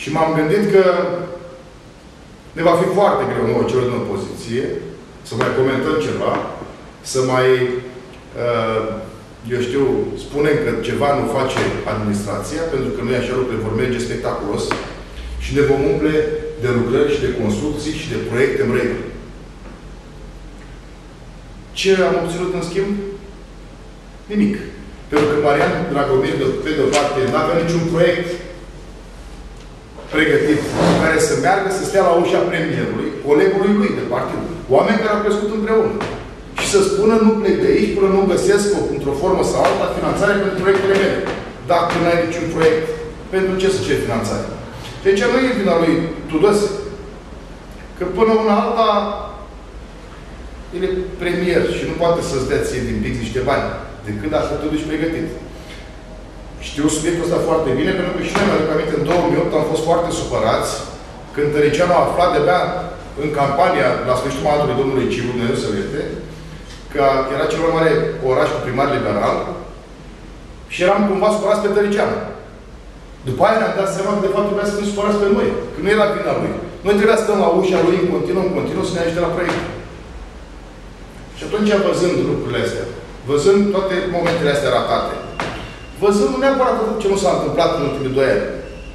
Și m-am gândit că ne va fi foarte greu nouă celor din opoziție să mai comentăm ceva, să mai, uh, eu știu, spunem că ceva nu face administrația, pentru că noi așa lucrurile vor merge spectaculos și ne vom umple de lucrări și de construcții și de proiecte în regulă. Ce am obținut în schimb? Nimic. Pentru că Marian Dragomir, pe de-o parte, nu avea niciun proiect pregătit care să meargă să stea la ușa premierului, colegului lui de partid. Oameni care au crescut împreună. Și să spună, nu plec de aici până nu găsesc într-o formă sau alta finanțare pentru proiectele mele. Dacă nu ai niciun proiect, pentru ce să ceri finanțare? Deci nu e vina lui Tudose. Că până una alta, el e premier și nu poate să-ți dea ție din pic niște bani, decât dacă te duci pregătit. Știu subiectul ăsta foarte bine, pentru că și noi, mi-aduc aminte, în 2008 am fost foarte supărați când Tăricianu a aflat de-abia în campania, la sfârșitul mandatului domnului Ciu, Dumnezeu să vede, că era cel mai mare oraș cu primar liberal și eram cumva supărați pe Tăricianu. După aia ne-am dat seama că de fapt trebuia să fim supărați pe noi, că nu era vina lui. Noi trebuia să stăm la ușa lui în continuu, în continuu, să ne ajute la proiect. Și atunci, văzând lucrurile astea, văzând toate momentele astea ratate, văzând nu neapărat atât ce nu s-a întâmplat în ultimii doi ani,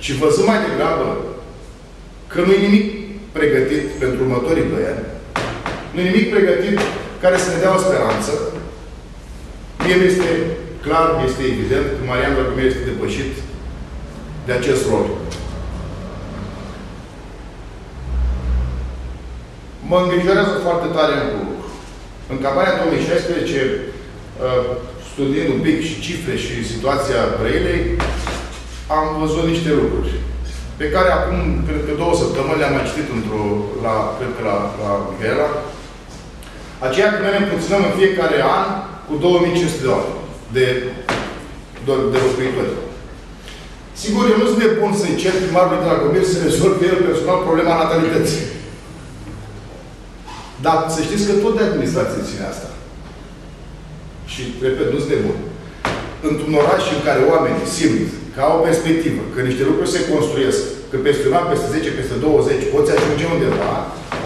ci văzând mai degrabă că nu e nimic pregătit pentru următorii doi ani, nu e nimic pregătit care să ne dea o speranță, mie este clar, este evident că Marian Dragomir este depășit de acest rol. Mă îngrijorează foarte tare în lucru. În campania 2016, uh, studiind un pic și cifre și situația Brăilei, am văzut niște lucruri pe care acum, cred că două săptămâni le-am mai citit într-o, la, cred că la, la Michaela, aceea că noi ne împuținăm în fiecare an cu 2500 de oameni de, de, de locuitori. Sigur, eu nu sunt de bun să încerc primarului de la Gomir să rezolve el personal problema natalității. Dar să știți că tot de administrație ține asta. Și, repet, nu sunt de bun. Într-un oraș în care oamenii simt că au o perspectivă, că niște lucruri se construiesc, că peste un an, peste 10, peste 20, poți ajunge undeva,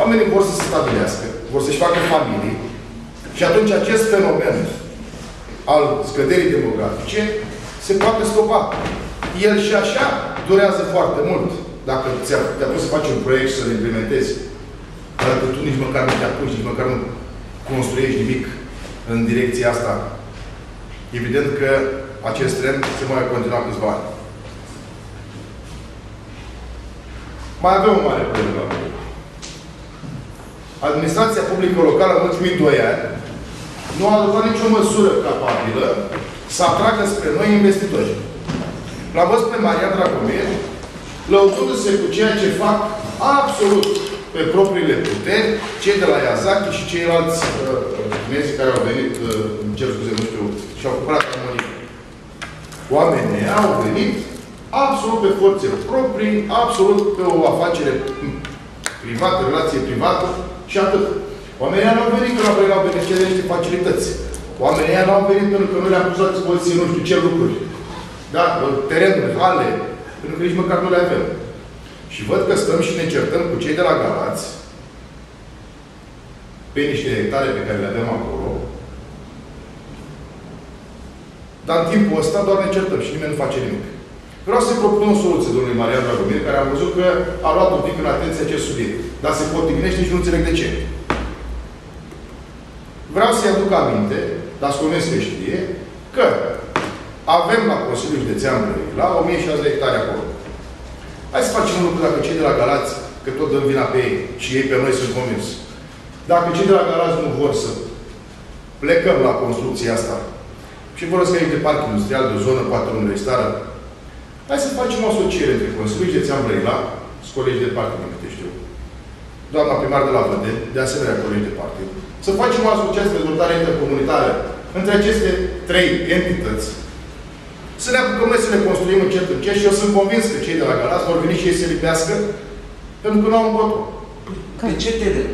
oamenii vor să se stabilească, vor să-și facă familii și atunci acest fenomen al scăderii demografice se poate stopa. El și așa durează foarte mult. Dacă ți-a te pus să faci un proiect și să-l implementezi, dar dacă tu nici măcar nu te apuci, nici măcar nu construiești nimic în direcția asta, evident că acest trend se mai continua câțiva ani. Mai avem o mare problemă. Administrația publică locală în ultimii doi ani nu a adoptat nicio măsură capabilă să atragă spre noi investitori. L-am văzut pe Maria Dragomir lăudându-se cu ceea ce fac absolut pe propriile puteri, cei de la Iazaki și ceilalți uh, chinezi care au venit, uh, îmi cer scuze, nu știu, și-au cumpărat armonie. Oamenii au venit absolut pe forțe proprii, absolut pe o afacere privată, relație privată și atât. Oamenii nu au venit că la au beneficiat de niște facilități. Oamenii nu au venit pentru că nu le-am pus la dispoziție nu știu ce lucruri. Da, terenuri, hale, pentru că nici măcar nu le avem. Și văd că stăm și ne certăm cu cei de la Galați pe niște hectare pe care le avem acolo. Dar în timpul ăsta doar ne certăm și nimeni nu face nimic. Vreau să propun o soluție domnului Marian Dragomir, care am văzut că a luat un pic în atenție acest subiect. Dar se potrivinește și nu înțeleg de ce. Vreau să-i aduc aminte, dar sunt convins că știe, că avem la Consiliul Județean la 1600 de hectare acolo. Hai să facem un lucru dacă cei de la Galați, că tot dăm vina pe ei și ei pe noi sunt convins. Dacă cei de la Galați nu vor să plecăm la construcția asta și vor să aici de parc industrial, de o zonă poate universitară, hai să facem o asociere între Consiliul Județean Brăila, sunt colegi de partid, din câte știu, doamna primar de la Văde, de asemenea colegi de partid, să facem o asociație de dezvoltare intercomunitară între aceste trei entități, să ne apucăm noi să ne construim încet încet și eu sunt convins că cei de la Galați vor veni și ei să lipească pentru că nu au un control. Pe ce teren?